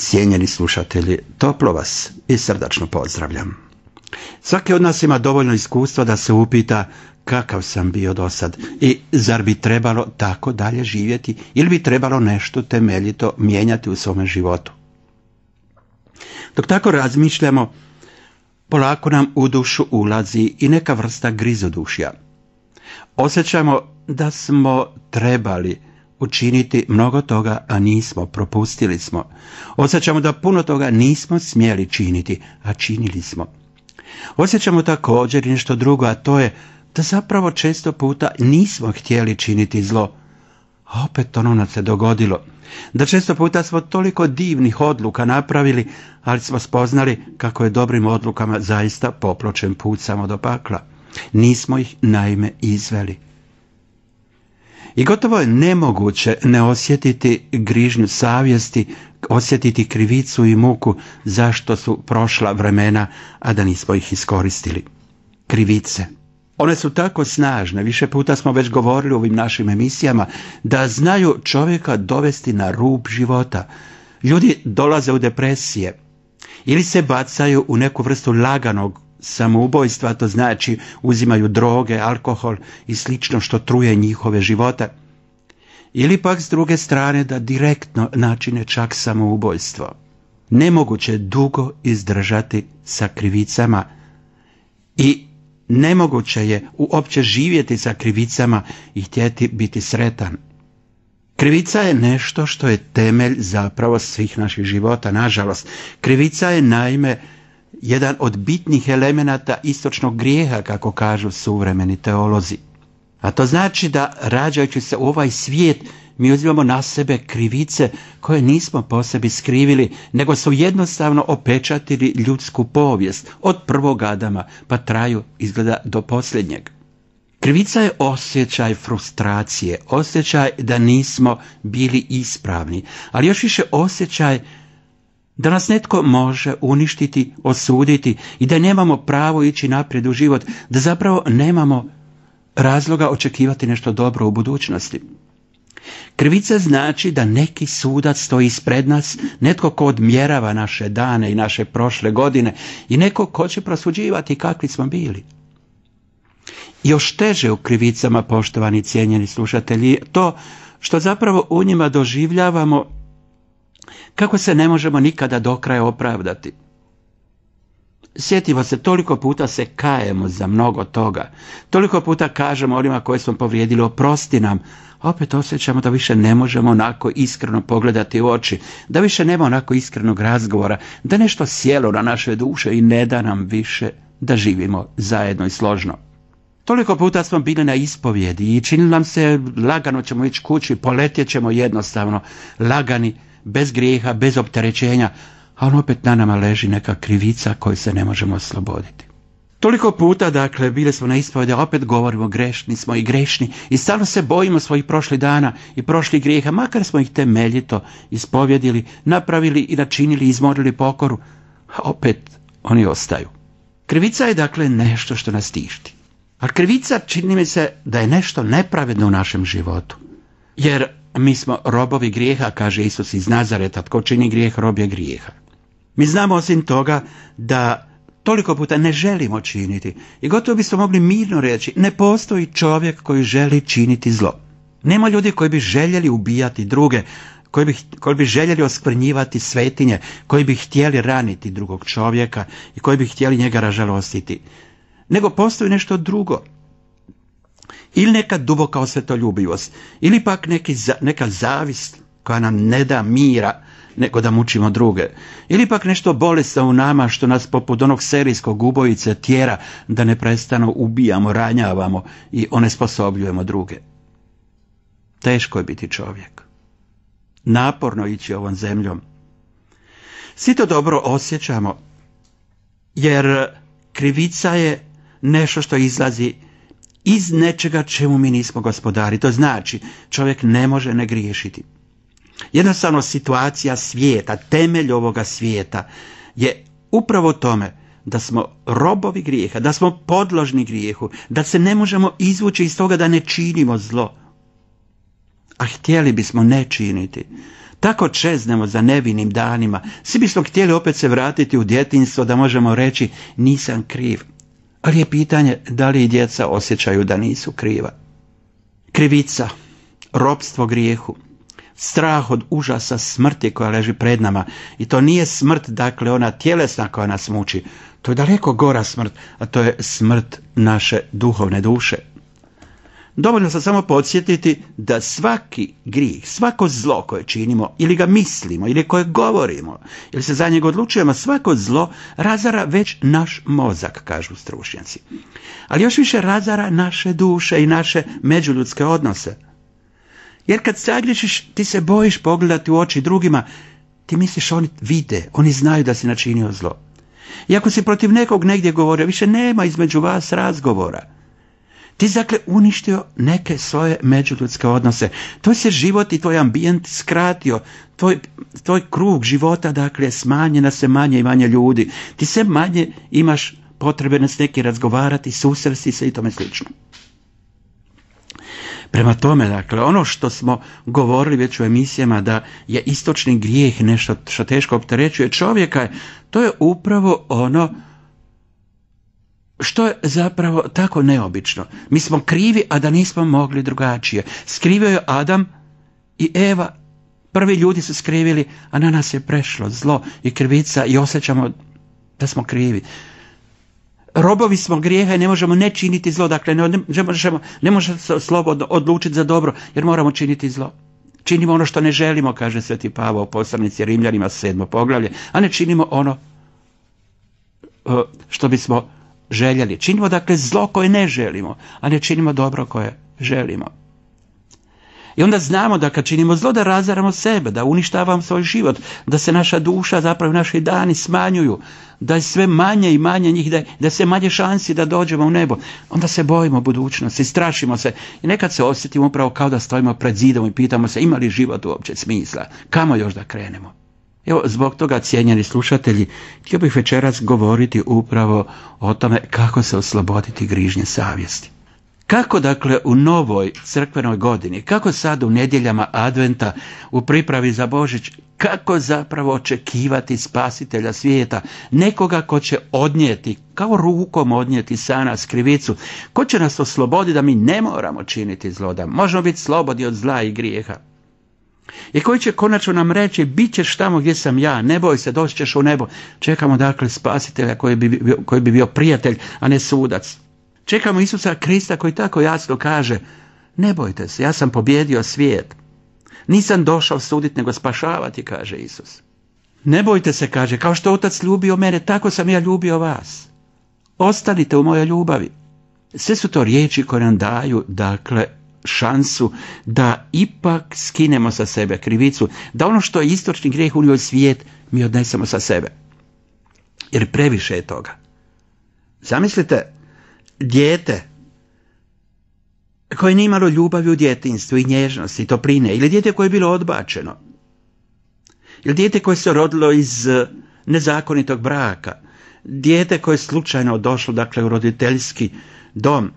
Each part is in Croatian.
Cijenjeni slušatelji, toplo vas i srdačno pozdravljam. Svaki od nas ima dovoljno iskustva da se upita kakav sam bio do sad i zar bi trebalo tako dalje živjeti ili bi trebalo nešto temeljito mijenjati u svome životu. Dok tako razmišljamo, polako nam u dušu ulazi i neka vrsta grizodušja. Osjećamo da smo trebali učiniti mnogo toga, a nismo, propustili smo. Osjećamo da puno toga nismo smjeli činiti, a činili smo. Osjećamo također nešto drugo, a to je da zapravo često puta nismo htjeli činiti zlo. A opet ono nam se dogodilo. Da često puta smo toliko divnih odluka napravili, ali smo spoznali kako je dobrim odlukama zaista popločen put samo do pakla. Nismo ih naime izveli. I gotovo je nemoguće ne osjetiti grižnju savjesti, osjetiti krivicu i muku zašto su prošla vremena, a da nismo ih iskoristili. Krivice. One su tako snažne, više puta smo već govorili u ovim našim emisijama, da znaju čovjeka dovesti na rub života. Ljudi dolaze u depresije ili se bacaju u neku vrstu laganog samoubojstva, to znači uzimaju droge, alkohol i slično što truje njihove živote. Ili pak s druge strane da direktno načine čak samoubojstvo. Nemoguće dugo izdržati sa krivicama i nemoguće je uopće živjeti sa krivicama i htjeti biti sretan. Krivica je nešto što je temelj zapravo svih naših života, nažalost. Krivica je naime jedan od bitnih elemenata istočnog grijeha, kako kažu suvremeni teolozi. A to znači da rađajući se u ovaj svijet mi uzimamo na sebe krivice koje nismo po sebi skrivili, nego su jednostavno opečatili ljudsku povijest od prvog Adama pa traju izgleda do posljednjeg. Krivica je osjećaj frustracije, osjećaj da nismo bili ispravni, ali još više osjećaj da nas netko može uništiti, osuditi i da nemamo pravo ići naprijed u život, da zapravo nemamo razloga očekivati nešto dobro u budućnosti. Krivica znači da neki sudac stoji ispred nas, netko ko odmjerava naše dane i naše prošle godine i neko ko će prosuđivati kakvi smo bili. Još teže u krivicama, poštovani cijenjeni slušatelji, to što zapravo u njima doživljavamo kako se ne možemo nikada do kraja opravdati. Sjetimo se, toliko puta se kajemo za mnogo toga. Toliko puta kažemo onima koje smo povrijedili, oprosti nam. Opet osjećamo da više ne možemo onako iskreno pogledati u oči. Da više nema onako iskrenog razgovora. Da nešto sjelo na naše duše i ne da nam više da živimo zajedno i složno. Toliko puta smo bili na ispovjedi i činili nam se lagano ćemo ići kući, poletjet ćemo jednostavno, lagani, bez grijeha, bez opterećenja, on opet na nama leži neka krivica koju se ne možemo osloboditi. Toliko puta, dakle, bili smo na ispovedi, opet govorimo grešni smo i grešni i stalno se bojimo svojih prošlih dana i prošlih grijeha, makar smo ih temeljito ispovjedili, napravili i načinili, izmorili pokoru, a opet oni ostaju. Krivica je dakle nešto što nas tišti. A krivica čini mi se da je nešto nepravedno u našem životu. Jer mi smo robovi grijeha, kaže Isus iz Nazareta, tko čini grijeh, rob je grijeha. Mi znamo osim toga da toliko puta ne želimo činiti i gotovo bismo mogli mirno reći, ne postoji čovjek koji želi činiti zlo. Nema ljudi koji bi željeli ubijati druge, koji bi, koji bi željeli oskvrnjivati svetinje, koji bi htjeli raniti drugog čovjeka i koji bi htjeli njega ražalostiti. Nego postoji nešto drugo, ili neka duboka osvetoljubivost, ili pak neki, neka zavist koja nam ne da mira nego da mučimo druge. Ili pak nešto bolesno u nama što nas poput onog serijskog ubojice tjera da ne prestano ubijamo, ranjavamo i onesposobljujemo druge. Teško je biti čovjek. Naporno ići ovom zemljom. Svi to dobro osjećamo, jer krivica je nešto što izlazi iz nečega čemu mi nismo gospodari. To znači, čovjek ne može ne griješiti. Jednostavno situacija svijeta, temelj ovoga svijeta je upravo tome da smo robovi grijeha, da smo podložni grijehu, da se ne možemo izvući iz toga da ne činimo zlo. A htjeli bismo ne činiti. Tako čeznemo za nevinim danima. Svi bismo htjeli opet se vratiti u djetinstvo da možemo reći nisam kriv. Ali je pitanje da li djeca osjećaju da nisu kriva. Krivica, ropstvo grijehu, strah od užasa smrti koja leži pred nama. I to nije smrt, dakle, ona tjelesna koja nas muči. To je daleko gora smrt, a to je smrt naše duhovne duše. Dovoljno se samo podsjetiti da svaki grijeh, svako zlo koje činimo ili ga mislimo ili koje govorimo ili se za njega odlučujemo, svako zlo razara već naš mozak, kažu stručnjaci. Ali još više razara naše duše i naše međuljudske odnose. Jer kad sagriješiš, ti se bojiš pogledati u oči drugima, ti misliš oni vide, oni znaju da si načinio zlo. I ako si protiv nekog negdje govorio, više nema između vas razgovora. Ti dakle uništio neke svoje međuljudske odnose. To se život i tvoj ambijent skratio. Tvoj, tvoj krug života dakle smanjena se manje i manje ljudi. Ti se manje imaš potrebe na s neki razgovarati, susresti se i tome slično. Prema tome, dakle, ono što smo govorili već u emisijama da je istočni grijeh nešto što teško opterećuje čovjeka, to je upravo ono što je zapravo tako neobično. Mi smo krivi, a da nismo mogli drugačije. Skrivio je Adam i Eva. Prvi ljudi su skrivili, a na nas je prešlo zlo i krivica i osjećamo da smo krivi. Robovi smo grijeha i ne možemo ne činiti zlo. Dakle, ne, možemo, ne možemo slobodno odlučiti za dobro, jer moramo činiti zlo. Činimo ono što ne želimo, kaže Sveti Pavao, poslanici Rimljanima sedmo poglavlje, a ne činimo ono što bismo željeli. Činimo dakle zlo koje ne želimo, a ne činimo dobro koje želimo. I onda znamo da kad činimo zlo da razaramo sebe, da uništavamo svoj život, da se naša duša, zapravo naši dani smanjuju, da je sve manje i manje njih, da, da se manje šansi da dođemo u nebo. Onda se bojimo budućnosti, strašimo se i nekad se osjetimo upravo kao da stojimo pred zidom i pitamo se ima li život uopće smisla, kamo još da krenemo. Evo, zbog toga, cijenjeni slušatelji, htio bih večeras govoriti upravo o tome kako se osloboditi grižnje savjesti. Kako dakle u novoj crkvenoj godini, kako sad u nedjeljama adventa u pripravi za Božić, kako zapravo očekivati spasitelja svijeta, nekoga ko će odnijeti, kao rukom odnijeti sa nas krivicu, ko će nas osloboditi da mi ne moramo činiti zlo, da možemo biti slobodi od zla i grijeha. I koji će konačno nam reći, bit ćeš tamo gdje sam ja, ne boj se, doći ćeš u nebo. Čekamo dakle spasitelja koji bi, koji bi bio prijatelj, a ne sudac. Čekamo Isusa Krista koji tako jasno kaže, ne bojte se, ja sam pobjedio svijet. Nisam došao suditi, nego spašavati, kaže Isus. Ne bojte se, kaže, kao što otac ljubio mene, tako sam ja ljubio vas. Ostanite u mojoj ljubavi. Sve su to riječi koje nam daju, dakle, šansu da ipak skinemo sa sebe krivicu, da ono što je istočni grijeh unio svijet, mi odnesemo sa sebe. Jer previše je toga. Zamislite, dijete koje nije imalo ljubavi u djetinstvu i nježnosti i topline, ili dijete koje je bilo odbačeno, ili dijete koje se rodilo iz nezakonitog braka, dijete koje je slučajno došlo dakle, u roditeljski dom,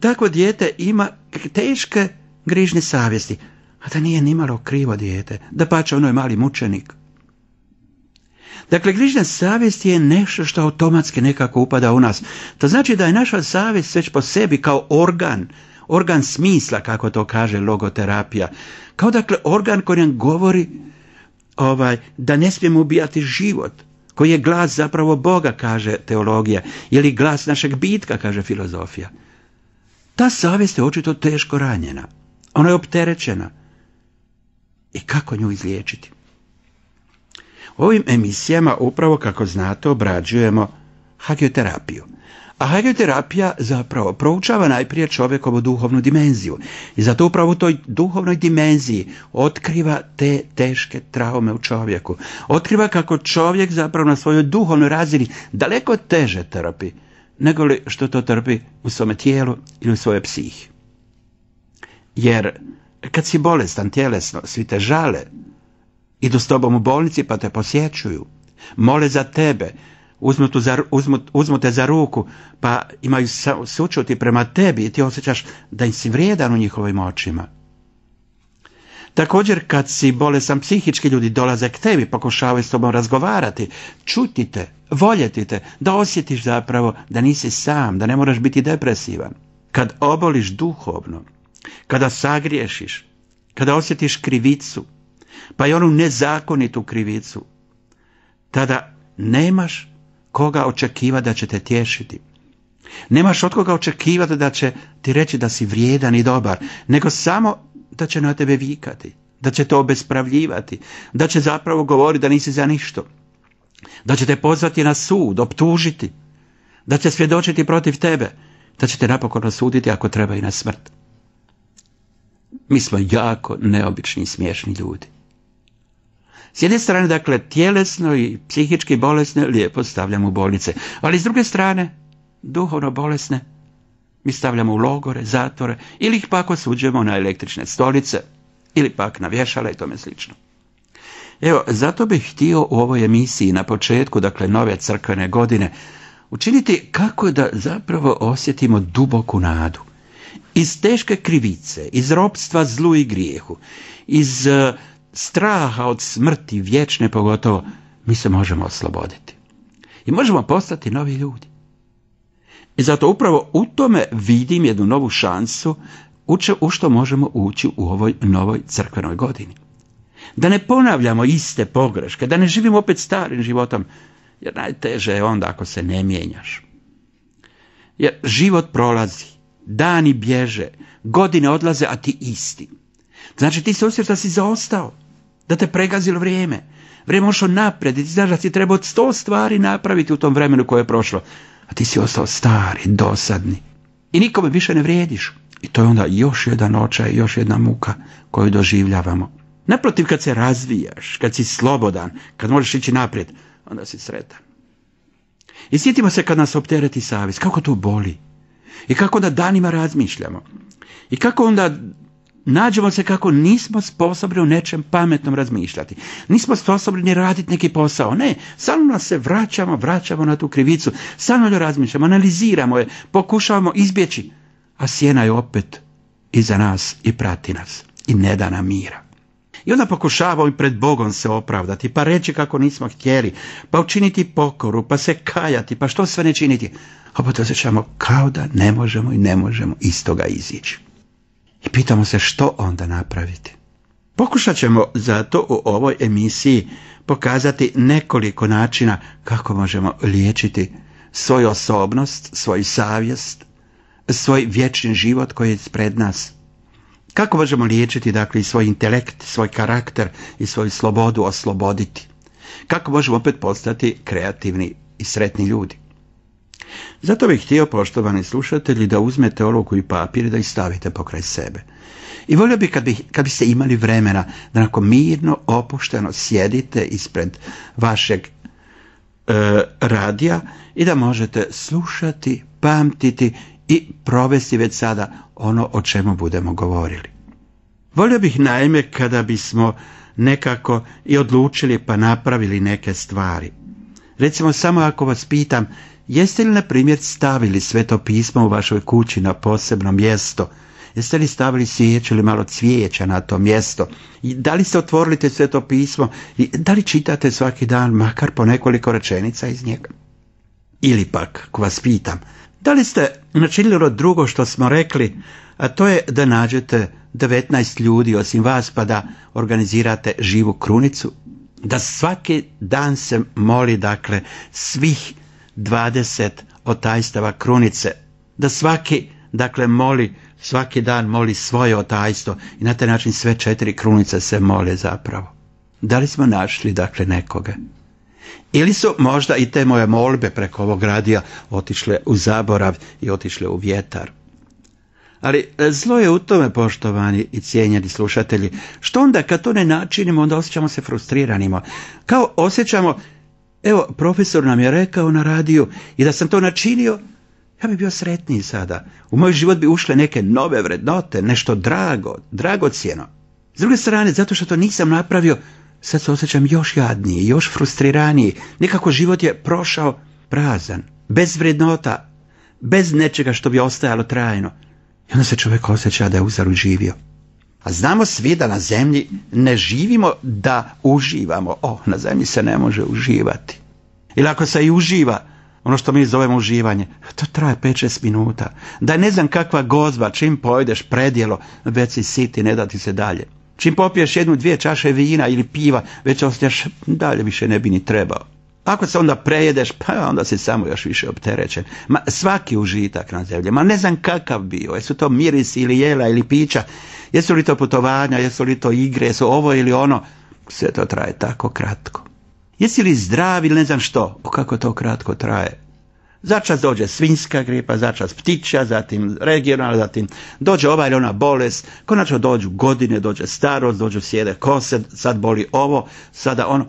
takvo dijete ima teške grižne savjesti, a da nije nimalo krivo dijete, da pače ono je mali mučenik. Dakle, grižna savjest je nešto što automatski nekako upada u nas. To znači da je naša savjest već po sebi kao organ, organ smisla, kako to kaže logoterapija. Kao dakle organ koji nam govori ovaj, da ne smijemo ubijati život, koji je glas zapravo Boga, kaže teologija, ili glas našeg bitka, kaže filozofija. Ta savjest je očito teško ranjena. Ona je opterećena. I kako nju izliječiti? ovim emisijama upravo kako znate obrađujemo hagioterapiju. A hagioterapija zapravo proučava najprije čovjekovu duhovnu dimenziju. I zato upravo u toj duhovnoj dimenziji otkriva te teške traume u čovjeku. Otkriva kako čovjek zapravo na svojoj duhovnoj razini daleko teže trpi nego li što to trpi u svome tijelu ili u svojoj psihi. Jer kad si bolestan tjelesno, svi te žale, Idu s tobom u bolnici pa te posjećuju. Mole za tebe. Uzmu, za, uzmu, te za ruku pa imaju sučuti prema tebi i ti osjećaš da si vrijedan u njihovim očima. Također kad si bolesan psihički ljudi dolaze k tebi, pokušavaju s tobom razgovarati, čuti te, voljeti te, da osjetiš zapravo da nisi sam, da ne moraš biti depresivan. Kad oboliš duhovno, kada sagriješiš, kada osjetiš krivicu, pa i onu nezakonitu krivicu, tada nemaš koga očekivati da će te tješiti. Nemaš od koga očekivati da će ti reći da si vrijedan i dobar, nego samo da će na tebe vikati, da će te obespravljivati, da će zapravo govoriti da nisi za ništo, da će te pozvati na sud, optužiti, da će svjedočiti protiv tebe, da će te napokon osuditi ako treba i na smrt. Mi smo jako neobični i smiješni ljudi. S jedne strane, dakle, tjelesno i psihički bolesne lijepo stavljamo u bolnice, ali s druge strane, duhovno bolesne mi stavljamo u logore, zatvore ili ih pak osuđujemo na električne stolice ili pak na vješala i tome slično. Evo, zato bih htio u ovoj emisiji na početku, dakle, nove crkvene godine, učiniti kako da zapravo osjetimo duboku nadu. Iz teške krivice, iz ropstva zlu i grijehu, iz uh, straha od smrti vječne pogotovo, mi se možemo osloboditi. I možemo postati novi ljudi. I zato upravo u tome vidim jednu novu šansu u što možemo ući u ovoj novoj crkvenoj godini. Da ne ponavljamo iste pogreške, da ne živimo opet starim životom, jer najteže je onda ako se ne mijenjaš. Jer život prolazi, dani bježe, godine odlaze, a ti isti. Znači ti se osjećaš da si zaostao, da te pregazilo vrijeme. Vrijeme ošlo naprijed i ti znaš da si trebao sto stvari napraviti u tom vremenu koje je prošlo a ti si ostao stari, dosadni i nikome više ne vrijediš. I to je onda još jedan očaj, još jedna muka koju doživljavamo. Naprotiv, kad se razvijaš, kad si slobodan, kad možeš ići naprijed, onda si sretan. I sjetimo se kad nas optereti savjest, kako to boli. I kako da danima razmišljamo. I kako onda nađemo se kako nismo sposobni u nečem pametnom razmišljati. Nismo sposobni ni raditi neki posao. Ne, samo nas se vraćamo, vraćamo na tu krivicu, samo joj razmišljamo, analiziramo je, pokušavamo izbjeći, a sjena je opet iza nas i prati nas i ne da nam mira. I onda pokušavamo i pred Bogom se opravdati, pa reći kako nismo htjeli, pa učiniti pokoru, pa se kajati, pa što sve ne činiti. A osjećamo kao da ne možemo i ne možemo iz toga izići. I pitamo se što onda napraviti. Pokušat ćemo zato u ovoj emisiji pokazati nekoliko načina kako možemo liječiti svoju osobnost, svoju savjest, svoj vječni život koji je pred nas. Kako možemo liječiti dakle i svoj intelekt, svoj karakter i svoju slobodu osloboditi. Kako možemo opet postati kreativni i sretni ljudi. Zato bih htio, poštovani slušatelji, da uzmete olovku i papir i da ih stavite pokraj sebe. I volio bih kad, bi kad biste imali vremena da onako mirno, opušteno sjedite ispred vašeg e, radija i da možete slušati, pamtiti i provesti već sada ono o čemu budemo govorili. Volio bih naime kada bismo nekako i odlučili pa napravili neke stvari. Recimo samo ako vas pitam Jeste li, na primjer, stavili sveto pismo u vašoj kući na posebno mjesto? Jeste li stavili svijeću ili malo cvijeća na to mjesto? I da li ste otvorili te sveto pismo i da li čitate svaki dan makar po nekoliko rečenica iz njega? Ili pak, ko vas pitam, da li ste načinili ono drugo što smo rekli, a to je da nađete 19 ljudi osim vas pa da organizirate živu krunicu? Da svaki dan se moli, dakle, svih 20 otajstava krunice, da svaki, dakle, moli, svaki dan moli svoje otajstvo i na taj način sve četiri krunice se mole zapravo. Da li smo našli, dakle, nekoga? Ili su možda i te moje molbe preko ovog radija otišle u zaborav i otišle u vjetar? Ali e, zlo je u tome, poštovani i cijenjeni slušatelji, što onda kad to ne načinimo, onda osjećamo se frustriranimo. Kao osjećamo Evo, profesor nam je rekao na radiju i da sam to načinio, ja bi bio sretniji sada. U moj život bi ušle neke nove vrednote, nešto drago, dragocjeno. S druge strane, zato što to nisam napravio, sad se osjećam još jadniji, još frustriraniji. Nekako život je prošao prazan, bez vrednota, bez nečega što bi ostajalo trajno. I onda se čovjek osjeća da je uzalud živio. A znamo svi da na zemlji ne živimo da uživamo. O, na zemlji se ne može uživati. Ili ako se i uživa, ono što mi zovemo uživanje, to traje 5-6 minuta. Da ne znam kakva gozba, čim pojedeš predjelo, već si siti, ne da ti se dalje. Čim popiješ jednu, dvije čaše vina ili piva, već osjećaš dalje više ne bi ni trebao. Ako se onda prejedeš, pa onda si samo još više opterećen. Ma, svaki užitak na zemlji, ma ne znam kakav bio, jesu to mirisi ili jela ili pića, jesu li to putovanja, jesu li to igre, jesu ovo ili ono, sve to traje tako kratko. Jesi li zdrav ili ne znam što, o kako to kratko traje. Začas dođe svinska gripa, začas ptića, zatim regionalna, zatim dođe ova ili ona bolest, konačno dođu godine, dođe starost, dođu sjede kose, sad boli ovo, sada ono.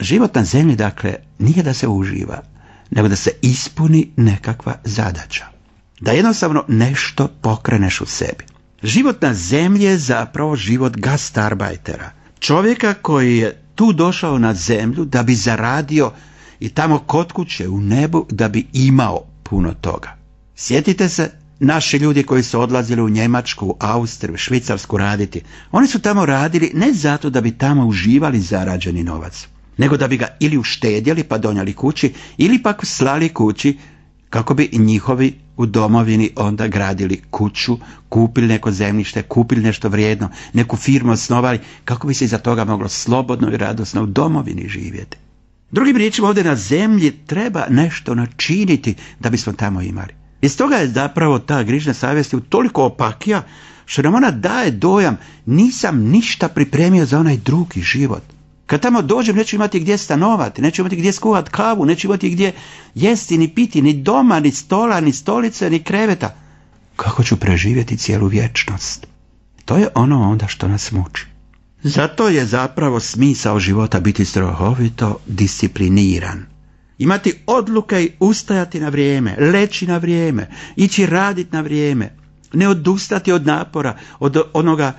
Život na zemlji, dakle, nije da se uživa, nego da se ispuni nekakva zadaća. Da jednostavno nešto pokreneš u sebi. Život na zemlji je zapravo život gastarbajtera. Čovjeka koji je tu došao na zemlju da bi zaradio i tamo kod kuće u nebu da bi imao puno toga. Sjetite se naši ljudi koji su odlazili u Njemačku, Austriju, Švicarsku raditi. Oni su tamo radili ne zato da bi tamo uživali zarađeni novac, nego da bi ga ili uštedjeli pa donijeli kući ili pak slali kući kako bi njihovi u domovini onda gradili kuću, kupili neko zemljište, kupili nešto vrijedno, neku firmu osnovali kako bi se iza toga moglo slobodno i radosno u domovini živjeti. Drugim riječima ovdje na zemlji treba nešto načiniti da bismo tamo imali. I stoga je zapravo ta grižna savjesti toliko opakija što nam ona daje dojam nisam ništa pripremio za onaj drugi život. Kad tamo dođem neću imati gdje stanovati, neću imati gdje skuhati kavu, neću imati gdje jesti, ni piti, ni doma, ni stola, ni stolice, ni kreveta. Kako ću preživjeti cijelu vječnost? To je ono onda što nas muči. Zato je zapravo smisao života biti strahovito discipliniran. Imati odluke i ustajati na vrijeme, leći na vrijeme, ići raditi na vrijeme, ne odustati od napora, od onoga,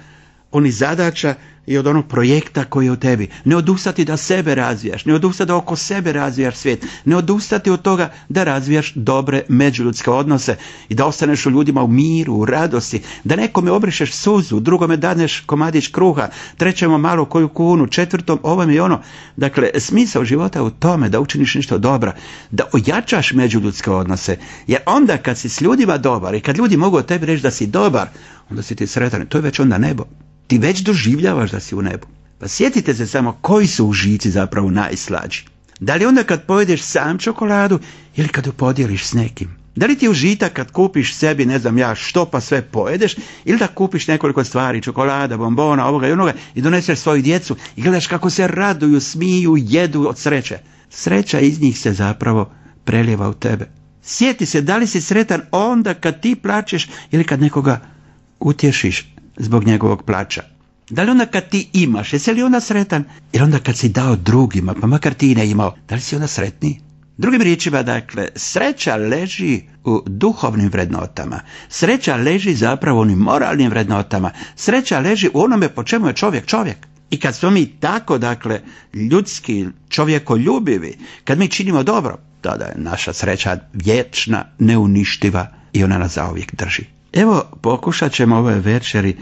onih zadaća i od onog projekta koji je u tebi. Ne odustati da sebe razvijaš, ne odustati da oko sebe razvijaš svijet, ne odustati od toga da razvijaš dobre međuljudske odnose i da ostaneš u ljudima u miru, u radosti, da nekome obrišeš suzu, drugome daneš komadić kruha, trećemo malo koju kunu, četvrtom ovom i ono. Dakle, smisao života je u tome da učiniš nešto dobra, da ojačaš međuljudske odnose, jer onda kad si s ljudima dobar i kad ljudi mogu o tebi reći da si dobar, onda si ti sretan. To je već onda nebo ti već doživljavaš da si u nebu. Pa sjetite se samo koji su užici zapravo najslađi. Da li onda kad pojedeš sam čokoladu ili kad ju podijeliš s nekim? Da li ti je užitak kad kupiš sebi, ne znam ja, što pa sve pojedeš ili da kupiš nekoliko stvari, čokolada, bombona, ovoga i onoga i doneseš svoju djecu i gledaš kako se raduju, smiju, jedu od sreće. Sreća iz njih se zapravo prelijeva u tebe. Sjeti se da li si sretan onda kad ti plačeš ili kad nekoga utješiš zbog njegovog plaća. Da li onda kad ti imaš, jesi li onda sretan? Ili onda kad si dao drugima, pa makar ti ne imao, da li si onda sretniji? Drugim riječima, dakle, sreća leži u duhovnim vrednotama. Sreća leži zapravo u onim moralnim vrednotama. Sreća leži u onome po čemu je čovjek čovjek. I kad smo mi tako, dakle, ljudski, čovjekoljubivi, kad mi činimo dobro, tada je naša sreća vječna, neuništiva i ona nas zauvijek drži. Evo, pokušat ćemo ove večeri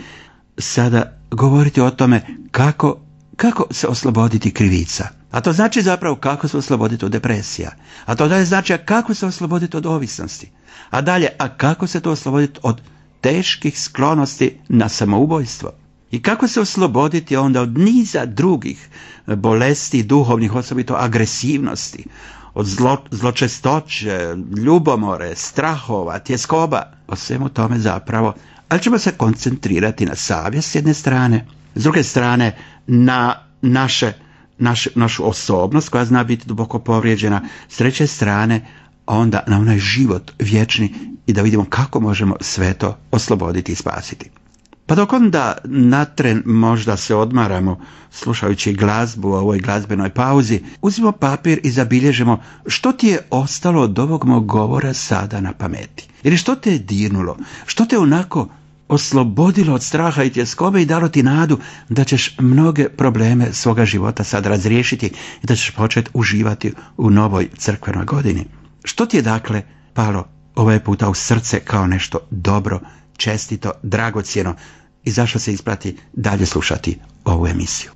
sada govoriti o tome kako, kako se osloboditi krivica. A to znači zapravo kako se osloboditi od depresija. A to dalje znači kako se osloboditi od ovisnosti. A dalje, a kako se to osloboditi od teških sklonosti na samoubojstvo. I kako se osloboditi onda od niza drugih bolesti duhovnih, osobito agresivnosti, od zlo, zločestoće, ljubomore, strahova, tjeskoba, o svemu tome zapravo, ali ćemo se koncentrirati na savjest s jedne strane, s druge strane na naše, naše, našu osobnost koja zna biti duboko povrijeđena, s treće strane onda na onaj život vječni i da vidimo kako možemo sve to osloboditi i spasiti. Pa dok onda na tren možda se odmaramo slušajući glazbu u ovoj glazbenoj pauzi, uzmimo papir i zabilježimo što ti je ostalo od ovog mog govora sada na pameti. Ili što te je dirnulo, što te onako oslobodilo od straha i tjeskobe i dalo ti nadu da ćeš mnoge probleme svoga života sad razriješiti i da ćeš početi uživati u novoj crkvenoj godini. Što ti je dakle palo ovaj puta u srce kao nešto dobro, čestito, dragocjeno, i zašto se isplati dalje slušati ovu emisiju.